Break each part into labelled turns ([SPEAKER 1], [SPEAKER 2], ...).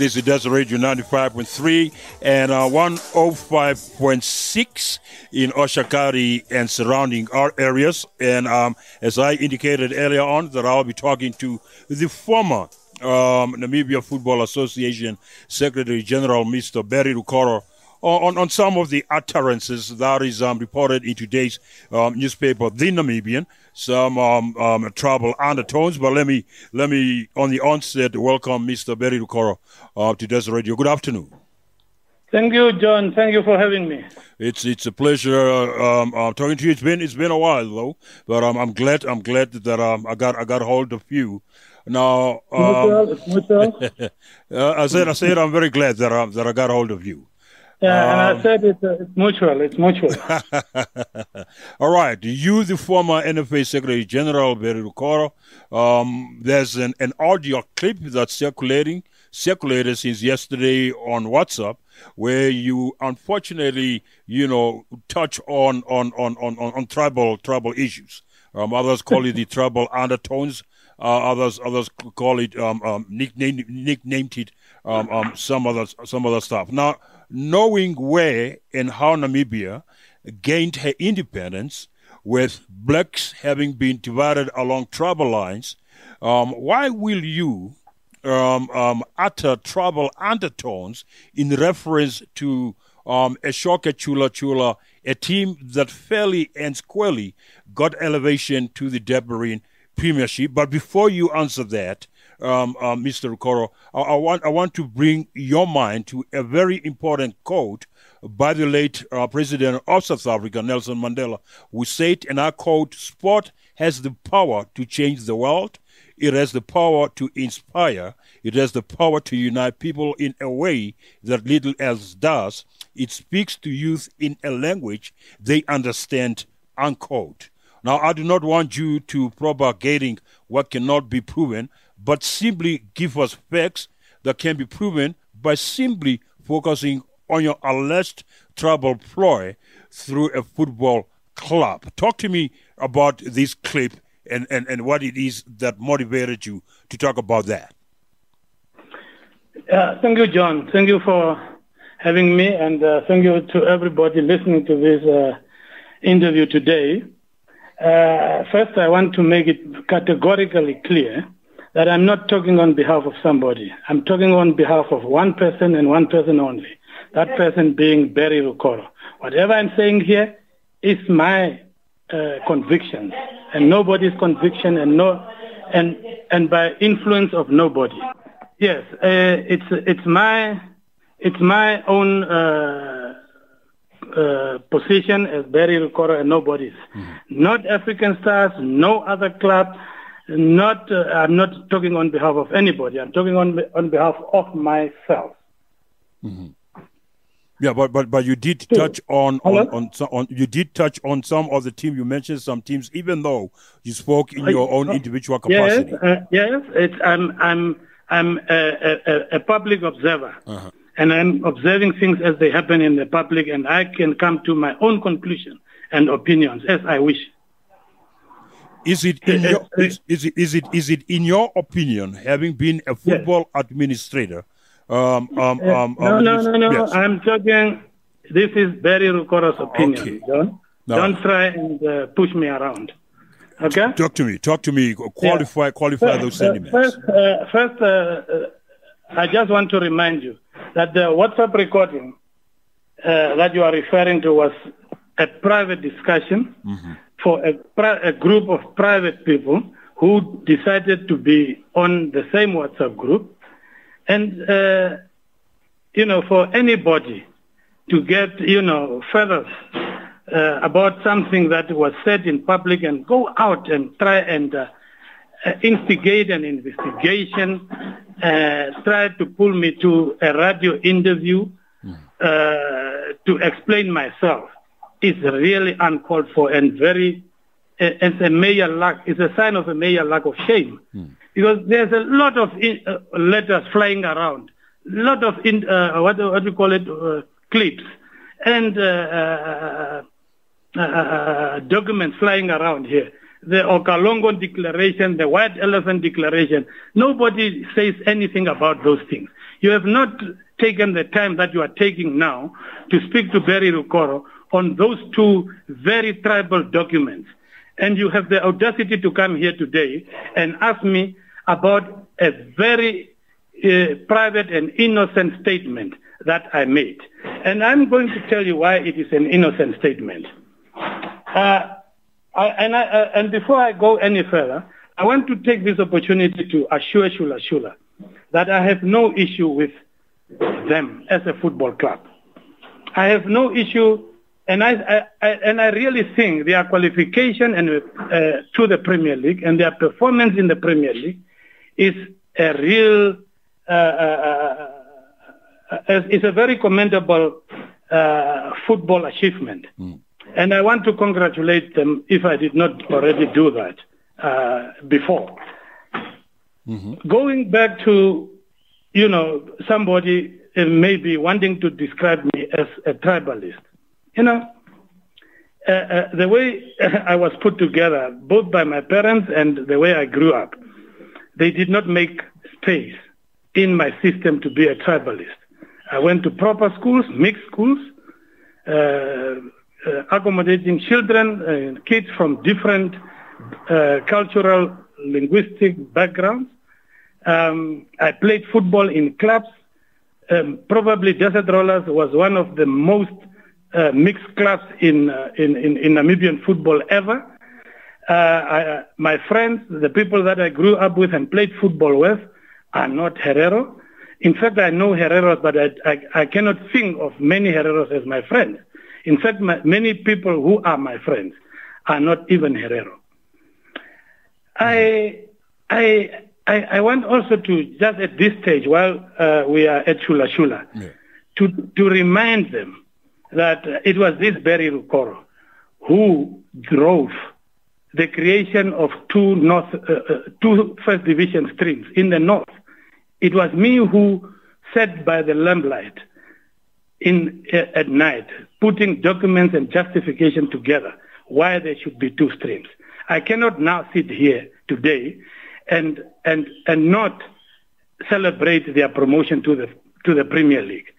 [SPEAKER 1] This is Desert Radio 95.3 and uh, 105.6 in Oshakati and surrounding our areas. And um, as I indicated earlier on, that I'll be talking to the former um, Namibia Football Association Secretary General, Mr. Barry Rukoro, on, on some of the utterances that is um, reported in today's um, newspaper, The Namibian, some um, um, trouble undertones. But let me, let me on the onset, welcome Mr. Barry Rukoro uh, to Desert Radio. Good afternoon.
[SPEAKER 2] Thank you, John. Thank you for having me.
[SPEAKER 1] It's it's a pleasure um, uh, talking to you. It's been it's been a while though, but um, I'm glad I'm glad that um, I got I got hold of you. Now, um, uh, I said I said I'm very glad that I, that I got hold of you.
[SPEAKER 2] Yeah, um, and I um, said it's, uh, it's mutual. It's mutual.
[SPEAKER 1] All right. You, the former NFA Secretary General, Barry Rukoro, um, there's an, an audio clip that's circulating, circulated since yesterday on WhatsApp, where you unfortunately, you know, touch on on on on, on tribal tribal issues. Um, others call it the tribal undertones. Uh, others others call it um, um, nicknamed nicknamed it um, um, some other some other stuff. Now knowing where and how Namibia gained her independence, with blacks having been divided along tribal lines, um, why will you um, um, utter tribal undertones in reference to um, Ashoka Chula Chula, a team that fairly and squarely got elevation to the Debmarine Premiership? But before you answer that, um, uh, Mr. Rukoro, I, I, want I want to bring your mind to a very important quote by the late uh, President of South Africa, Nelson Mandela, who said, and I quote, "Sport has the power to change the world. It has the power to inspire. It has the power to unite people in a way that little else does. It speaks to youth in a language they understand." Unquote. Now, I do not want you to propagating what cannot be proven, but simply give us facts that can be proven by simply focusing on your alleged trouble ploy through a football club. Talk to me about this clip and, and, and what it is that motivated you to talk about that.
[SPEAKER 2] Uh, thank you, John. Thank you for having me, and uh, thank you to everybody listening to this uh, interview today. Uh, first, I want to make it categorically clear that I'm not talking on behalf of somebody. I'm talking on behalf of one person and one person only. That person being Barry Rukoro. Whatever I'm saying here is my uh, convictions and nobody's conviction and no and and by influence of nobody. Yes, uh, it's it's my it's my own uh, uh, position as Barry Rukoro and nobody's. Mm-hmm. Not African Stars, no other club not, uh, I'm not talking on behalf of anybody. I'm talking on on behalf of myself.
[SPEAKER 1] Mm-hmm. Yeah, but but but you did touch on on, on, on you did touch on some of the team. You mentioned some teams, even though you spoke in your own individual capacity.
[SPEAKER 2] Yes, uh, yes. It's, I'm I'm I'm a, a, a public observer, uh-huh. and I'm observing things as they happen in the public, and I can come to my own conclusion and opinions as I wish.
[SPEAKER 1] Is it in your is, is it is it is it in your opinion, having been a football yes. administrator? Um, um, um,
[SPEAKER 2] no, um, no, no, no. Yes. I'm talking. This is Barry Rukoro's opinion. Okay. Don't no. don't try and uh, push me around. Okay.
[SPEAKER 1] Talk to me. Talk to me. Qualify yeah. qualify first, those sentiments.
[SPEAKER 2] Uh, first, uh, first uh, I just want to remind you that the WhatsApp recording uh, that you are referring to was a private discussion. Mm-hmm for a, a group of private people who decided to be on the same WhatsApp group. And, uh, you know, for anybody to get, you know, further uh, about something that was said in public and go out and try and uh, uh instigate an investigation, uh, try to pull me to a radio interview hmm. uh, to explain myself is really uncalled for and very, it's a major lack, it's a sign of a major lack of shame. Mm. Because there's a lot of in, uh, letters flying around, a lot of, in, uh, what, what do you call it, uh, clips, and uh, uh, uh, documents flying around here. The Okalongo Declaration, the White Elephant Declaration, nobody says anything about those things. You have not taken the time that you are taking now to speak to Barry Rukoro on those two very tribal documents. And you have the audacity to come here today and ask me about a very uh, private and innocent statement that I made. And I'm going to tell you why it is an innocent statement. Uh, I, and, I, uh, and before I go any further, I want to take this opportunity to assure Chula Chula that I have no issue with them as a football club. I have no issue, and I, I, and I really think their qualification and, uh, to the Premier League and their performance in the Premier League is a real, uh, uh, uh, uh is a very commendable uh, football achievement. Mm. And I want to congratulate them if I did not already do that before. Mm-hmm. Going back to, you know, somebody maybe wanting to describe me as a tribalist. You know, uh, uh, the way I was put together, both by my parents and the way I grew up, they did not make space in my system to be a tribalist. I went to proper schools, mixed schools, uh, uh accommodating children, and kids from different uh, cultural, linguistic backgrounds. Um, I played football in clubs um, probably Desert Rollers was one of the most uh, mixed class in, uh, in, in, in, Namibian football ever. Uh, I, uh, my friends, the people that I grew up with and played football with, are not Herero. In fact, I know Hereros, but I, I, I cannot think of many Hereros as my friends. In fact, my, many people who are my friends are not even Herero. I, I, I, I, want also to, just at this stage, while uh, we are at Chula Chula, yeah. to, to remind them that it was this Barry Rukoro who drove the creation of two north, uh, uh, two first division streams in the north. It was me who sat by the lamplight in uh, at night, putting documents and justification together why there should be two streams. I cannot now sit here today and and and not celebrate their promotion to the to the Premier League.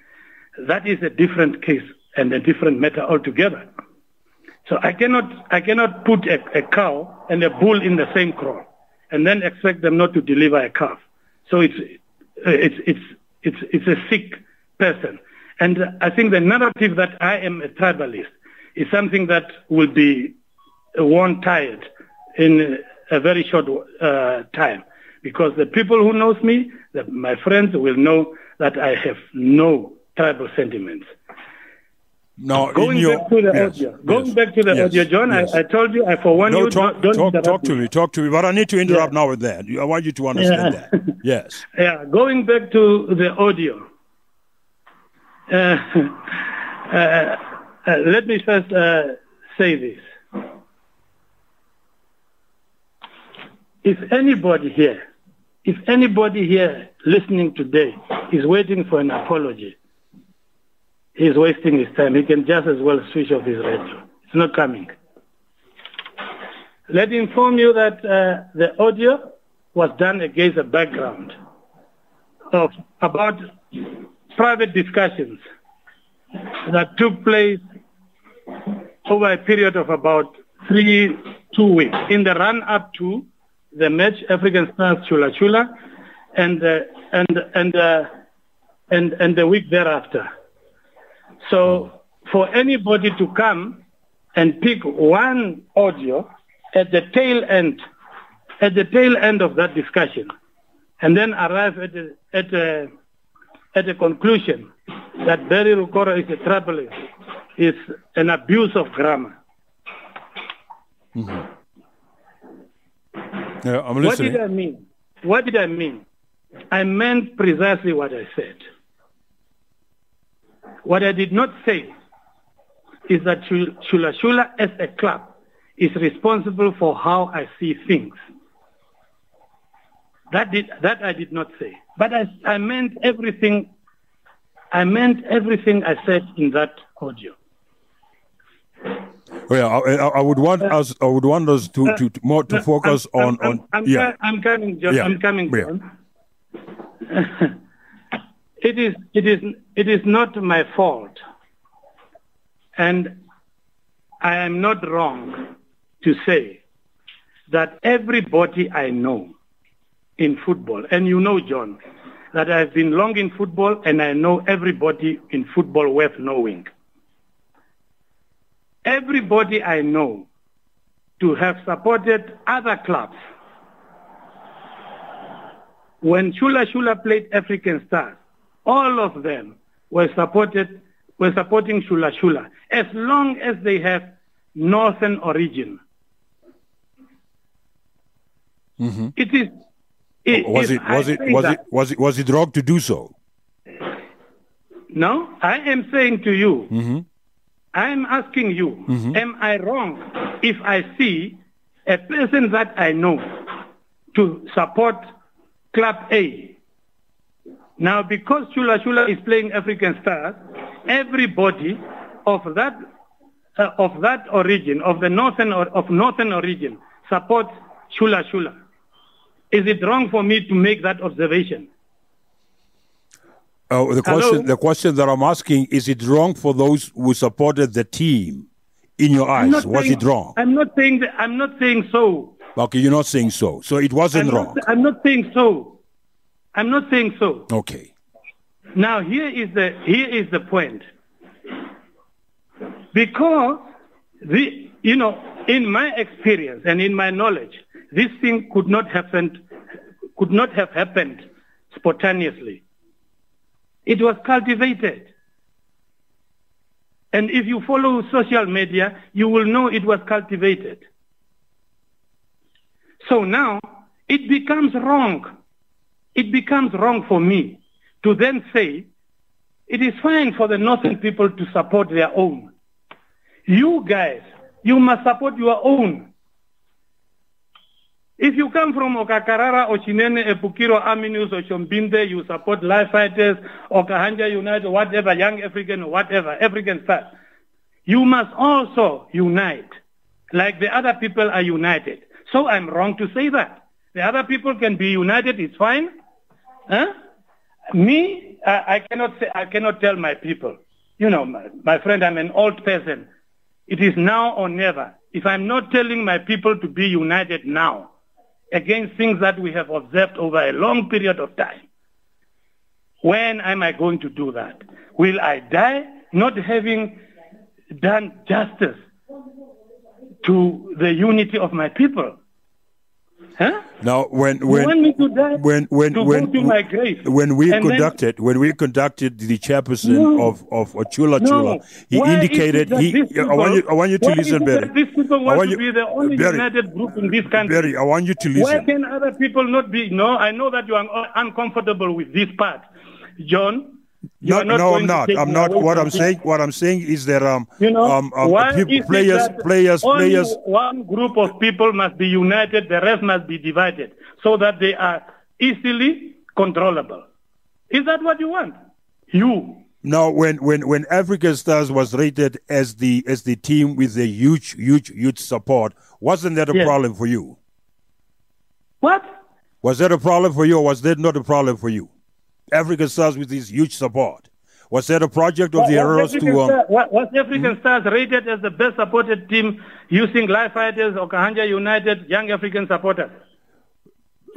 [SPEAKER 2] That is a different case and a different matter altogether. So I cannot I cannot put a, a cow and a bull in the same kraal and then expect them not to deliver a calf. So it's it's it's it's it's a sick person. And I think the narrative that I am a tribalist is something that will be worn tired in a very short uh, time because the people who knows me, the, my friends will know that I have no tribal sentiments.
[SPEAKER 1] No,
[SPEAKER 2] going
[SPEAKER 1] your,
[SPEAKER 2] back to the
[SPEAKER 1] yes,
[SPEAKER 2] audio. Going
[SPEAKER 1] yes,
[SPEAKER 2] back to the
[SPEAKER 1] yes,
[SPEAKER 2] audio, John. I, I, told you, I for one
[SPEAKER 1] no,
[SPEAKER 2] you
[SPEAKER 1] talk,
[SPEAKER 2] don't, don't
[SPEAKER 1] talk, talk to me. Talk to me. But I need to interrupt yeah. now with that. I want you to understand yeah. that. Yes.
[SPEAKER 2] Yeah. Going back to the audio. Uh, uh, uh, let me first uh, say this. if anybody here, if anybody here listening today is waiting for an apology, he's wasting his time. He can just as well switch off his radio. It's not coming. Let me inform you that uh, the audio was done against a background of about private discussions that took place over a period of about three, two weeks in the run up to the match African Stars Chula Chula, and uh, and and uh, and and the week thereafter. So for anybody to come and pick one audio at the tail end, at the tail end of that discussion, and then arrive at a, at a, at a conclusion that Barry Rukoro is a troublist is an abuse of grammar.
[SPEAKER 1] Mm-hmm. Yeah.
[SPEAKER 2] What did I mean? What did I mean? I meant precisely what I said. What I did not say is that Chula Chula as a club is responsible for how I see things. That did that I did not say. But I, I meant everything I meant everything I said in that audio.
[SPEAKER 1] Oh, yeah, I, I, would want uh, us. I would want us to, to, to more to focus
[SPEAKER 2] I'm,
[SPEAKER 1] on
[SPEAKER 2] I'm,
[SPEAKER 1] on.
[SPEAKER 2] I'm,
[SPEAKER 1] yeah,
[SPEAKER 2] I'm coming, John.
[SPEAKER 1] Yeah.
[SPEAKER 2] I'm coming,
[SPEAKER 1] John.
[SPEAKER 2] Yeah. It is, it is, it is not my fault. And I am not wrong to say that everybody I know in football, and you know, John, that I've been long in football and I know everybody in football worth knowing. Everybody I know to have supported other clubs. When Chula Chula played African Stars, all of them were supported were supporting Chula Chula as long as they have northern origin.
[SPEAKER 1] Mm-hmm.
[SPEAKER 2] It is. It,
[SPEAKER 1] Was it was it was it was it was it wrong to do so?
[SPEAKER 2] No, I am saying to you.
[SPEAKER 1] Mm-hmm.
[SPEAKER 2] I am asking you,
[SPEAKER 1] Mhm.
[SPEAKER 2] am I wrong if I see a person that I know to support Club A? Now, because Chula Chula is playing African Stars, everybody of that uh, of that origin, of the northern or, of northern origin, supports Chula Chula. Is it wrong for me to make that observation?
[SPEAKER 1] Uh, the
[SPEAKER 2] Hello?
[SPEAKER 1] question the question that I'm asking is it wrong for those who supported the team? In your eyes, was
[SPEAKER 2] saying-
[SPEAKER 1] it wrong?
[SPEAKER 2] I'm not saying that. I'm not saying so.
[SPEAKER 1] Okay, you're not saying so. So it wasn't
[SPEAKER 2] I'm
[SPEAKER 1] wrong.
[SPEAKER 2] not, I'm not saying so. I'm not saying so.
[SPEAKER 1] Okay.
[SPEAKER 2] Now here is the here is the point. Because the you know, in my experience and in my knowledge, this thing could not happen could not have happened spontaneously. It was cultivated. And if you follow social media, you will know it was cultivated. So now it becomes wrong. It becomes wrong for me to then say it is fine for the northern people to support their own. You guys, you must support your own. If you come from Okakarara or Chinene, Epukiro, Aminuis or Chombinde, you support Life Fighters or Kahanja United, whatever, Young African, whatever, African stuff. You must also unite, like the other people are united. So I'm wrong to say that. The other people can be united, it's fine. Huh? Me, I, I cannot say, I cannot tell my people. You know, my, my friend, I'm an old person. It is now or never. If I'm not telling my people to be united now against things that we have observed over a long period of time, when am I going to do that? Will I die not having done justice to the unity of my people? Huh?
[SPEAKER 1] Now, when
[SPEAKER 2] you
[SPEAKER 1] when
[SPEAKER 2] to
[SPEAKER 1] when when when
[SPEAKER 2] my grave?
[SPEAKER 1] when we
[SPEAKER 2] And then-
[SPEAKER 1] conducted when we conducted the chairperson
[SPEAKER 2] No.
[SPEAKER 1] of of Chula
[SPEAKER 2] No.
[SPEAKER 1] He
[SPEAKER 2] Why
[SPEAKER 1] indicated he.
[SPEAKER 2] these
[SPEAKER 1] I want you. I want you to listen, Barry.
[SPEAKER 2] These people want,
[SPEAKER 1] want
[SPEAKER 2] to
[SPEAKER 1] you-
[SPEAKER 2] be the only
[SPEAKER 1] Barry,
[SPEAKER 2] united group in this country.
[SPEAKER 1] Barry, I want you to
[SPEAKER 2] Why can other people not be? No, I know that you are uncomfortable with this part, John.
[SPEAKER 1] No,
[SPEAKER 2] not
[SPEAKER 1] no, I'm not. I'm not. What I'm saying, what I'm saying is that um,
[SPEAKER 2] You know,
[SPEAKER 1] um, um
[SPEAKER 2] why
[SPEAKER 1] peop-
[SPEAKER 2] is it
[SPEAKER 1] players, players, players.
[SPEAKER 2] One group of people must be united, the rest must be divided, so that they are easily controllable. Is that what you want? You.
[SPEAKER 1] Now, when when when African Stars was rated as the as the team with the huge huge huge support, wasn't that a
[SPEAKER 2] Yes.
[SPEAKER 1] problem for you?
[SPEAKER 2] What?
[SPEAKER 1] Was that a problem for you, or was that not a problem for you? African Stars with this huge support. Was that a project of the Arrows to um,
[SPEAKER 2] Star- was African Stars rated as the best supported team using Life Fighters or Kahanja United Young African supporters?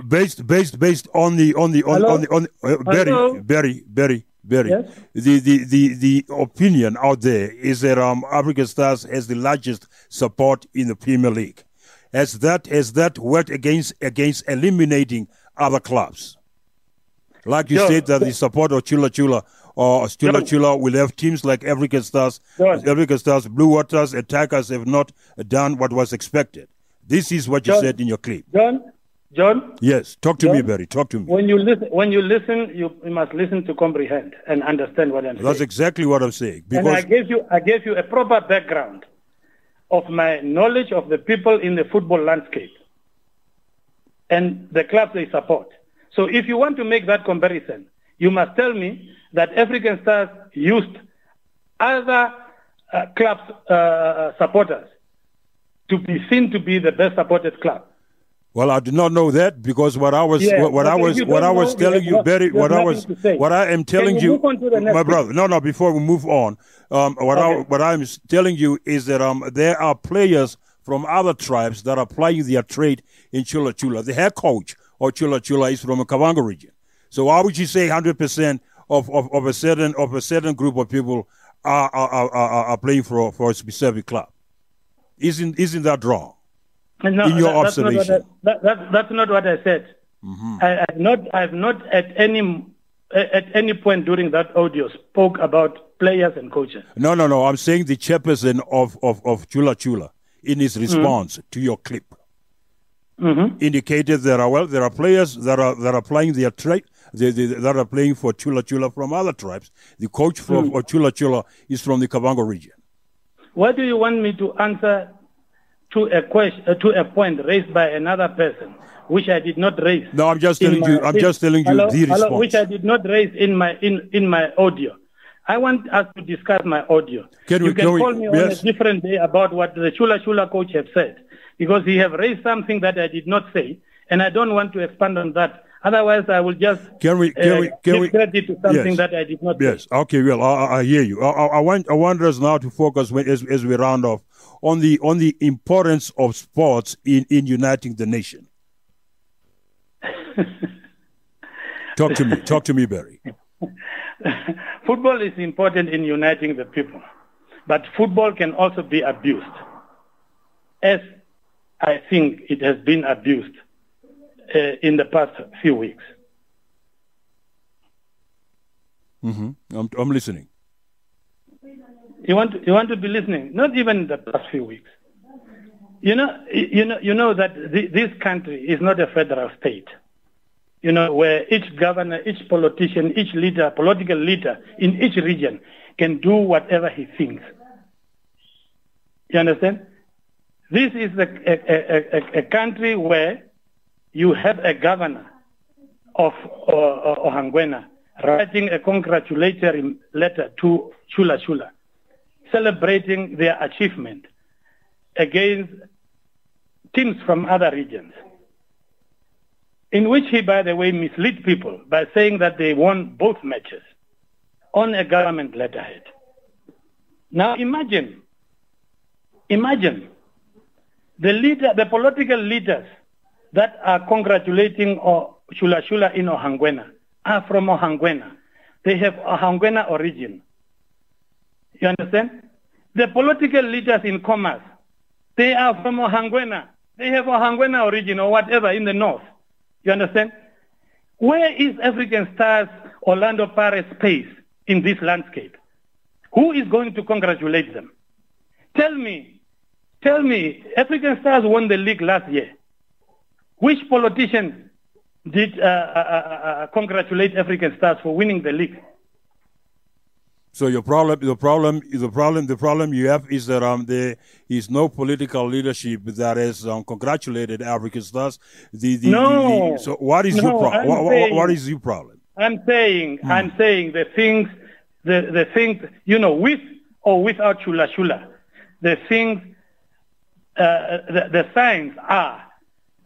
[SPEAKER 1] based based based on the on the on,
[SPEAKER 2] Hello?
[SPEAKER 1] on the on uh,
[SPEAKER 2] Hello?
[SPEAKER 1] Barry Barry Barry Barry
[SPEAKER 2] Yes?
[SPEAKER 1] the, the the the opinion out there is that um African Stars has the largest support in the Premier League. Has that has that worked against against eliminating other clubs? Like you said that the support of Chula Chula uh, or Chula. Chula will have teams like African Stars. African Stars, Blue Waters, attackers have not done what was expected. This is what you said in your clip.
[SPEAKER 2] John, John,
[SPEAKER 1] Yes, talk to me,
[SPEAKER 2] John.
[SPEAKER 1] Barry. Talk to me.
[SPEAKER 2] when you listen, when you listen, you, you must listen to comprehend and understand what I'm
[SPEAKER 1] That's
[SPEAKER 2] saying.
[SPEAKER 1] That's exactly what I'm saying.
[SPEAKER 2] and I
[SPEAKER 1] Because
[SPEAKER 2] gave you, I gave you a proper background of my knowledge of the people in the football landscape and the clubs they support. So if you want to make that comparison, you must tell me that African Stars used other uh, clubs' uh, supporters to be seen to be the best supported club.
[SPEAKER 1] Well, I do not know that because what I was
[SPEAKER 2] Yeah,
[SPEAKER 1] what, what I was what I was telling
[SPEAKER 2] you
[SPEAKER 1] Barry. What I was
[SPEAKER 2] nothing to say.
[SPEAKER 1] what I am telling
[SPEAKER 2] you
[SPEAKER 1] you,
[SPEAKER 2] move on to the next
[SPEAKER 1] my brother. No, no. Before we move on, um, what I what I'm telling you is that um there are players from other tribes that are playing their trade in Chula Chula. The head coach of Chula Chula is from a Kavango region. So why would you say 100 percent of, of, of a certain of a certain group of people are are, are, are playing for for a specific club? Isn't isn't that wrong?
[SPEAKER 2] No,
[SPEAKER 1] in your
[SPEAKER 2] that- that's not what I-
[SPEAKER 1] observation.
[SPEAKER 2] that, that, that's not what I said.
[SPEAKER 1] Mm-hmm.
[SPEAKER 2] I, I've not, I've not at any, at any point during that audio spoke about players and coaches.
[SPEAKER 1] No, no, no. I'm saying the chairperson of, of, of Chula Chula, in his response to your clip,
[SPEAKER 2] Mm-hmm.
[SPEAKER 1] indicated there are well, there are players that are that are playing their trade, they, they, that are playing for Chula Chula from other tribes. The coach for, for Chula Chula is from the Kavango region.
[SPEAKER 2] Why do you want me to answer to a question, uh, to a point raised by another person, which I did not raise?
[SPEAKER 1] No, I'm just
[SPEAKER 2] in
[SPEAKER 1] telling you. I'm just telling you
[SPEAKER 2] hello,
[SPEAKER 1] the
[SPEAKER 2] hello,
[SPEAKER 1] response.
[SPEAKER 2] which I did not raise in my in, in my audio. I want us to discuss my audio.
[SPEAKER 1] Can we-
[SPEAKER 2] you can,
[SPEAKER 1] can we-
[SPEAKER 2] call me
[SPEAKER 1] yes.
[SPEAKER 2] on a different day about what the Chula Chula coach have said, because he have raised something that I did not say, and I don't want to expand on that. Otherwise, I will just
[SPEAKER 1] Can we? Can
[SPEAKER 2] uh,
[SPEAKER 1] we? Can
[SPEAKER 2] give
[SPEAKER 1] we?
[SPEAKER 2] credit to something
[SPEAKER 1] Yes.
[SPEAKER 2] that I did not say.
[SPEAKER 1] Yes. Okay. Well, I, I- hear you. I, I, I want. I want us now to focus when, as, as we round off on the on the importance of sports in in uniting the nation. Talk to me. Talk to me, Barry.
[SPEAKER 2] football is important in uniting the people, but football can also be abused, as I think it has been abused uh, in the past few weeks.
[SPEAKER 1] hmm I'm, I'm listening.
[SPEAKER 2] You want to, you want to be listening? Not even the past few weeks. You know, you know, you know that th- this country is not a federal state. You know, where each governor, each politician, each leader, political leader in each region can do whatever he thinks. You understand? This is a, a, a, a, country where you have a governor of uh, Ohangwena writing a congratulatory letter to Chula Chula, celebrating their achievement against teams from other regions, in which he, by the way, misled people by saying that they won both matches on a government letterhead. Now imagine, imagine the leader, the political leaders that are congratulating or Chula Chula in Ohangwena are from Ohangwena. They have Ohangwena origin. You understand? The political leaders in commerce, they are from Ohangwena. They have Ohangwena origin or whatever in the north. You understand? Where is African Stars Orlando Pirates space in this landscape? Who is going to congratulate them? Tell me, tell me, African Stars won the league last year. Which politician did uh, uh, uh, uh, congratulate African Stars for winning the league?
[SPEAKER 1] So your problem, the problem, the problem, the problem you have is that um there is no political leadership that has um, congratulated African stars. The, the,
[SPEAKER 2] No.
[SPEAKER 1] the- so what is your problem? What, what, what is your problem?
[SPEAKER 2] I'm saying, I'm saying the things, the, the things, you know, with or without Chula Chula, the things, uh, the, the signs are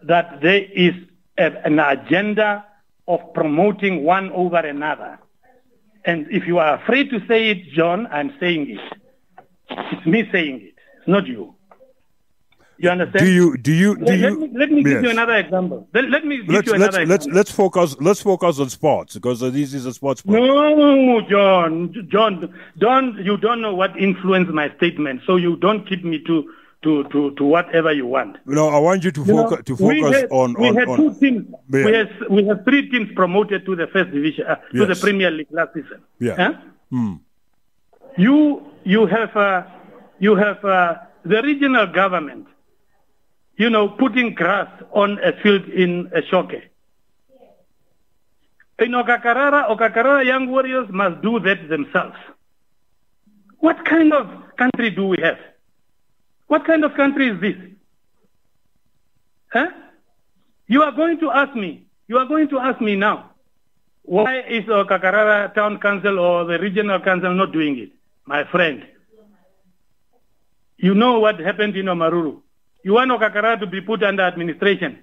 [SPEAKER 2] that there is a, an agenda of promoting one over another. And if you are afraid to say it, John, I'm saying it. It's me saying it. It's not you. You understand?
[SPEAKER 1] Do you do you do
[SPEAKER 2] let,
[SPEAKER 1] you?
[SPEAKER 2] me, let me give you another example. Let, let me give
[SPEAKER 1] Let's
[SPEAKER 2] you
[SPEAKER 1] let's
[SPEAKER 2] another
[SPEAKER 1] let's
[SPEAKER 2] example.
[SPEAKER 1] let's focus let's focus on sports because this is a sports program.
[SPEAKER 2] No, John, John, don't you don't know what influenced my statement, so you don't keep me to to to, to whatever you want.
[SPEAKER 1] No, I want you to
[SPEAKER 2] You know,
[SPEAKER 1] focus to
[SPEAKER 2] we
[SPEAKER 1] focus
[SPEAKER 2] had,
[SPEAKER 1] on on.
[SPEAKER 2] we had
[SPEAKER 1] on
[SPEAKER 2] two teams.
[SPEAKER 1] Yeah.
[SPEAKER 2] We had we had three teams promoted to the first division uh, to the Premier League last season.
[SPEAKER 1] Yeah.
[SPEAKER 2] Huh?
[SPEAKER 1] Hmm.
[SPEAKER 2] You you have uh, you have uh, the regional government, you know, putting grass on a field in a shoke. In Okakarara, Okakarara young warriors must do that themselves. What kind of country do we have? What kind of country is this? Huh? You are going to ask me, you are going to ask me now, why is uh, the Okakarara Town Council or the Regional Council not doing it? My friend, you know what happened in Omaruru. You want Okakarara to be put under administration.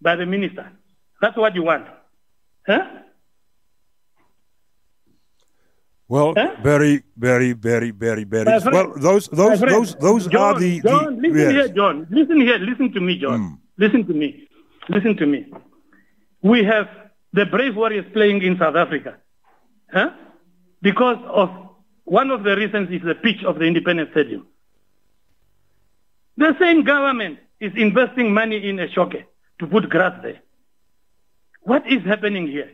[SPEAKER 2] by the minister. That's what you want. Huh?
[SPEAKER 1] Well,
[SPEAKER 2] Huh?
[SPEAKER 1] very, very, very, very, very.
[SPEAKER 2] Friend-
[SPEAKER 1] Well, those, those,
[SPEAKER 2] friend,
[SPEAKER 1] those, those
[SPEAKER 2] John,
[SPEAKER 1] are the.
[SPEAKER 2] John,
[SPEAKER 1] the
[SPEAKER 2] listen
[SPEAKER 1] yes.
[SPEAKER 2] here, John. Listen here. Listen to me, John.
[SPEAKER 1] Mm.
[SPEAKER 2] Listen to me. Listen to me. We have the brave warriors playing in South Africa. Huh? Because of one of the reasons is the pitch of the Independence Stadium. The same government is investing money in a shoke to put grass there. What is happening here?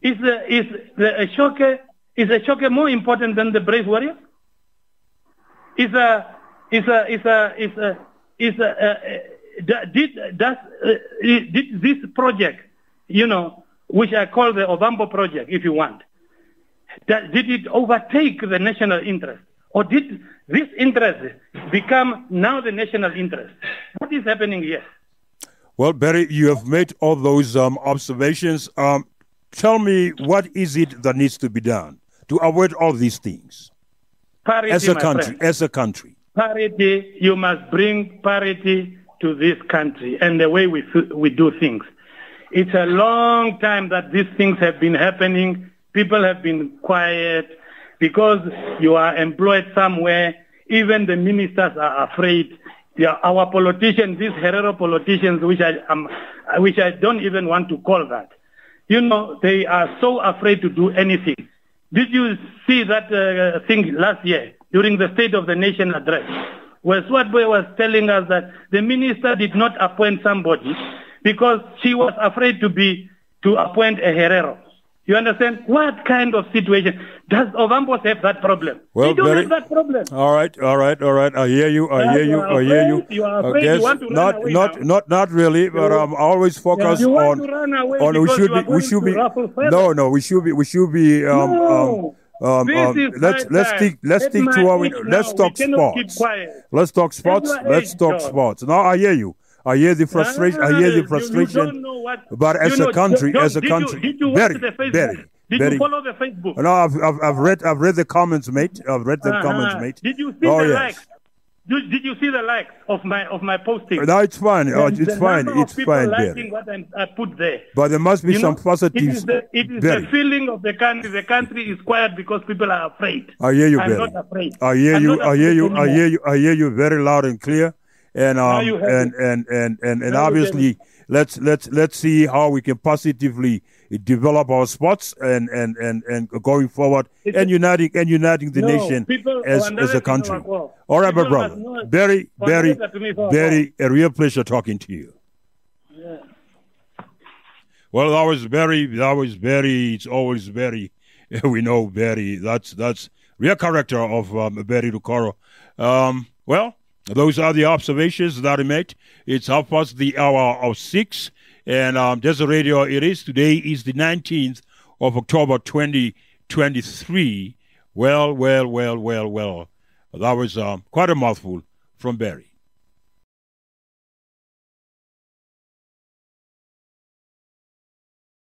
[SPEAKER 2] Is the is the Ashoke is Ashoke more important than the brave warriors? Is a is a is a is a is a, uh, uh, did does uh, did this project, you know, which I call the Ovambo project, if you want, that, did it overtake the national interest, or did this interest become now the national interest? What is happening here?
[SPEAKER 1] Well, Barry, you have made all those um, observations. Um, tell me, what is it that needs to be done to avoid all these things
[SPEAKER 2] Parity,
[SPEAKER 1] as a country?
[SPEAKER 2] friend.
[SPEAKER 1] As a country.
[SPEAKER 2] parity, you must bring parity to this country and the way we, we do things. It's a long time that these things have been happening. People have been quiet because you are employed somewhere. Even the ministers are afraid. Yeah, our politicians, these Herero politicians, which I, um, which I don't even want to call that, you know, they are so afraid to do anything. Did you see that uh, thing last year during the State of the Nation address, where Swartbooi was telling us that the minister did not appoint somebody because she was afraid to be to appoint a Herero. You understand? What kind of situation does Ovambos have that problem?
[SPEAKER 1] Well,
[SPEAKER 2] they don't
[SPEAKER 1] very-
[SPEAKER 2] have that problem.
[SPEAKER 1] All right, all right, all right. I hear you. I
[SPEAKER 2] Yeah,
[SPEAKER 1] hear
[SPEAKER 2] you
[SPEAKER 1] you. I hear you.
[SPEAKER 2] you are afraid, you want to run
[SPEAKER 1] not,
[SPEAKER 2] away
[SPEAKER 1] not,
[SPEAKER 2] now.
[SPEAKER 1] not, not really. But I'm always focused
[SPEAKER 2] you want
[SPEAKER 1] on.
[SPEAKER 2] to run away
[SPEAKER 1] on we should be. We should be. No, no. We should be. We should be. Um,
[SPEAKER 2] No.
[SPEAKER 1] um, um, um, let's let's
[SPEAKER 2] time.
[SPEAKER 1] stick let's stick to our. Let's talk sports. Let's talk sports. Let's talk sports. Now I hear you. I hear the frustration. I hear
[SPEAKER 2] Ah,
[SPEAKER 1] the frustration.
[SPEAKER 2] Know what,
[SPEAKER 1] But as a country, as a country,
[SPEAKER 2] you, did you
[SPEAKER 1] very, very,
[SPEAKER 2] did
[SPEAKER 1] very-
[SPEAKER 2] you follow the Facebook?
[SPEAKER 1] No, I've, I've I've read I've read the comments, mate. I've read the
[SPEAKER 2] Uh-huh.
[SPEAKER 1] comments, mate.
[SPEAKER 2] Did you see
[SPEAKER 1] oh
[SPEAKER 2] the
[SPEAKER 1] yes.
[SPEAKER 2] likes? Did, did you see the likes of my of my posting?
[SPEAKER 1] No, it's fine. Oh, it's fine. It's fine,
[SPEAKER 2] liking what I'm, I put there.
[SPEAKER 1] But there must be
[SPEAKER 2] You
[SPEAKER 1] some
[SPEAKER 2] know,
[SPEAKER 1] positives.
[SPEAKER 2] It is, the, it is the feeling of the country. The country is quiet because people are afraid.
[SPEAKER 1] I hear you,
[SPEAKER 2] I'm
[SPEAKER 1] Barry.
[SPEAKER 2] not afraid.
[SPEAKER 1] I hear
[SPEAKER 2] I'm
[SPEAKER 1] you. I hear you. I hear you. I hear you very loud and clear. And um and, and and and and obviously let's let's let's see how we can positively develop our sports and and and and going forward
[SPEAKER 2] It's
[SPEAKER 1] and uniting and uniting the
[SPEAKER 2] No,
[SPEAKER 1] nation
[SPEAKER 2] people
[SPEAKER 1] as as a country.
[SPEAKER 2] underestimating our goal.
[SPEAKER 1] All right, my brother. Very very
[SPEAKER 2] Wonder to me for our
[SPEAKER 1] very a real pleasure talking to you. Well, that was very, that was very, it's always very, we know very, that's, that's real character of um, Barry Rukoro. Um, well, those are the observations that I made. It's half past the hour of six, and um, Desert Radio it is. Today is the 19th of October 2023. Well, well, well, well, well. That was um, quite a mouthful from Barry.